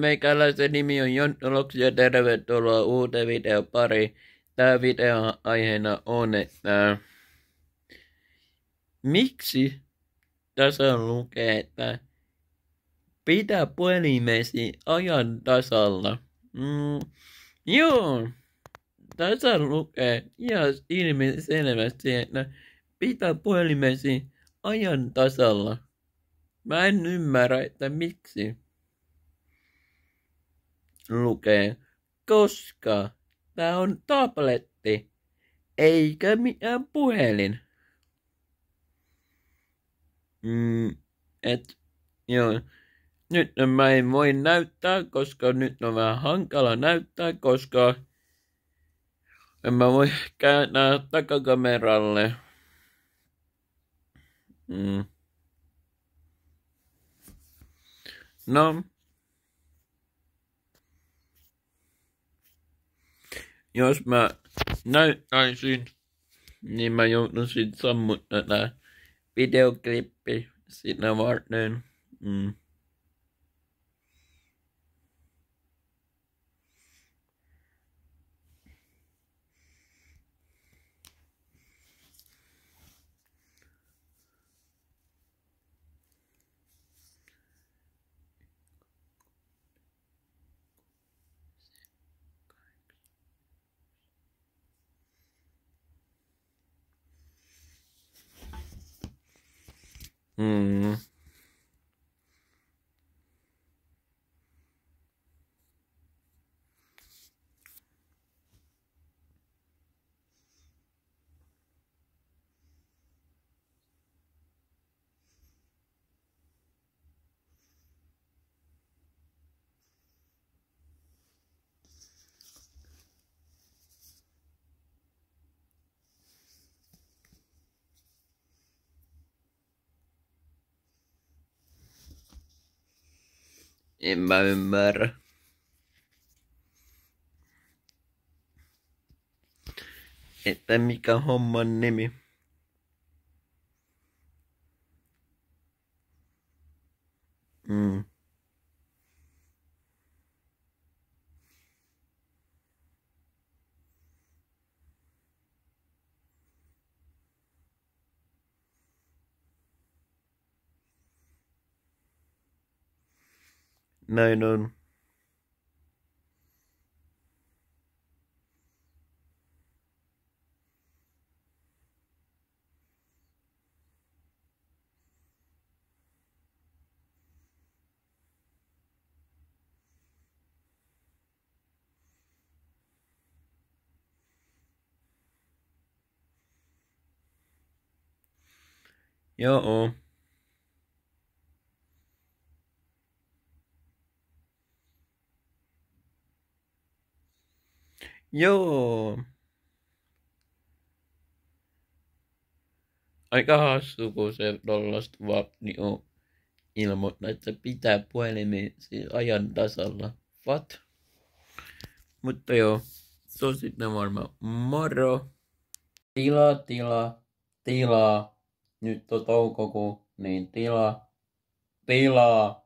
meikäläisen nimi on Jontnoloksi ja tervetuloa uuteen videon pari. Tää video aiheena on, että miksi tässä lukee, että pitää puhelimesi ajan tasalla. Mm, joo, tässä lukee ihan ilmiselvästi, että pitää puhelimesi ajan tasalla. Mä en ymmärrä, että miksi lukee, koska tää on tabletti, eikä mikään puhelin. Mm, et, joo. Nyt mä en voi näyttää, koska nyt on vähän hankala näyttää, koska en mä voi kääntää takakameralle. Mm. No. Jos mä näyttäisin, niin mä joutuisin sammuttaa tätä videoklippi sinne varten. Mm. Mm. En mä ymmärrä. Että mikä homman nimi. Mm. Näin on. Joo. Joo. Aika hassu, kun se tollasta vaan niinku ilmoittaa, että pitää puhelimen ajan tasalla. What? Mutta joo, se on sitten varmaan moro. Tila, tila, tilaa. Nyt on toukokuu, niin tila, tilaa.